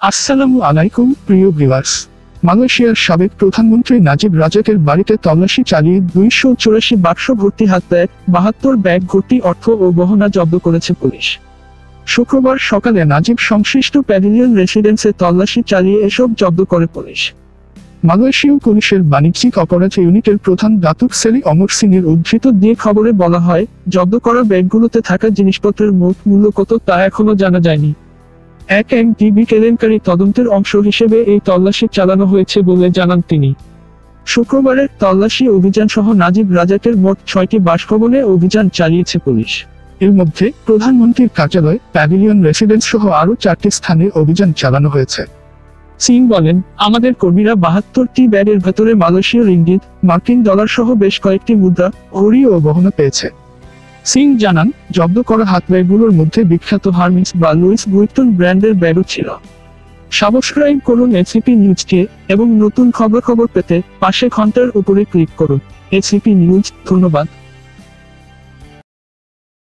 আসসালামু আলাইকুম, প্রিয় ভিউয়ার্স। মালয়েশিয়ার সাবেক প্রধানমন্ত্রী নাজিব রাজাকের বাড়িতে তল্লাশি চালিয়ে দুইশো চুরাশি বাক্স ভর্তি হাত ব্যাগ বাহাত্তর ব্যাগ ভর্তি অর্থ ও গহনা জব্দ করেছে পুলিশ। শুক্রবার সকালে নাজিব সংশ্লিষ্ট প্যাভিলিয়ন রেসিডেন্সে তল্লাশি চালিয়ে এসব জব্দ করে পুলিশ। মালয়েশীয় পুলিশের বাণিজ্যিক অপরাধ ইউনিটের প্রধান দাতুক সেলি অমর সিং এর উদ্ধৃত দিয়ে খবরে বলা হয়, জব্দ করা ব্যাগগুলোতে থাকা জিনিসপত্রের মোট মূল্য কত তা এখনও জানা যায়নি। এক এক ডিবি কেলেঙ্কারি তদন্তের অংশ হিসেবে এই তল্লাশি চালানো হয়েছে বলে জানান তিনি। শুক্রবারের তল্লাশি অভিযান সহ নাজিব রাজাকের মোট ছয়টি বাসভবনে অভিযান চালিয়েছে পুলিশ। এর মধ্যে প্রধানমন্ত্রীর কার্যালয়, প্যাভিলিয়ন রেসিডেন্স সহ আরও চারটি স্থানে অভিযান চালানো হয়েছে। সিং বলেন, আমাদের কর্মীরা বাহাত্তরটি ব্যাগের ভেতরে মালয়েশীয় রিঙ্গিত মার্কিন ডলার সহ বেশ কয়েকটি মুদ্রা, ঘড়ি ও গহনা পেয়েছে। সিং জানান, জব্দ করা হাত ব্যাগগুলোর মধ্যে বিখ্যাত হার্মিস বা লুইস বুইটন ব্র্যান্ডের ব্যাগও ছিল। সাবস্ক্রাইব করুন এসিপি নিউজকে এবং নতুন খবর খবর পেতে পাশে ঘণ্টার উপরে ক্লিক করুন। এসিপি নিউজ, ধন্যবাদ।